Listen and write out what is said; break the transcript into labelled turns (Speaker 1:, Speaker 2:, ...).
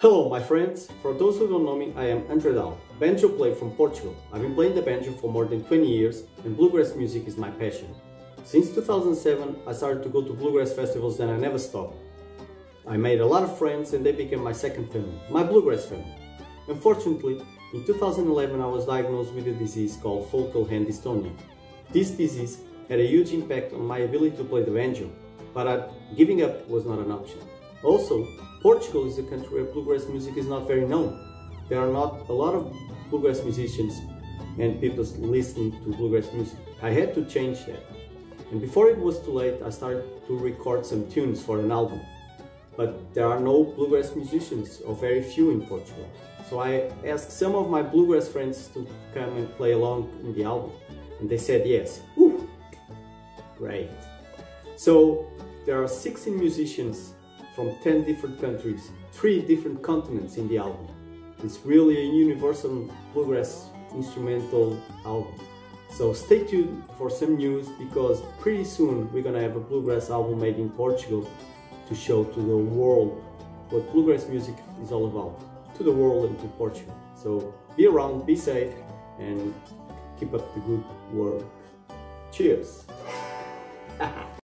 Speaker 1: Hello my friends, for those who don't know me, I am Andre Dal, banjo player from Portugal. I've been playing the banjo for more than 20 years and bluegrass music is my passion. Since 2007 I started to go to bluegrass festivals and I never stopped. I made a lot of friends and they became my second family, my bluegrass family. Unfortunately, in 2011 I was diagnosed with a disease called focal hand dystonia. This disease had a huge impact on my ability to play the banjo, but I, giving up was not an option. Also, Portugal is a country where bluegrass music is not very known. There are not a lot of bluegrass musicians and people listening to bluegrass music. I had to change that. And before it was too late, I started to record some tunes for an album. But there are no bluegrass musicians, or very few in Portugal. So I asked some of my bluegrass friends to come and play along in the album. And they said yes. Woo! Great. So there are 16 musicians from 10 different countries, 3 different continents in the album. It's really a universal bluegrass instrumental album. So stay tuned for some news because pretty soon we're gonna have a bluegrass album made in Portugal to show to the world what bluegrass music is all about, to the world and to Portugal. So be around, be safe, and keep up the good work. Cheers!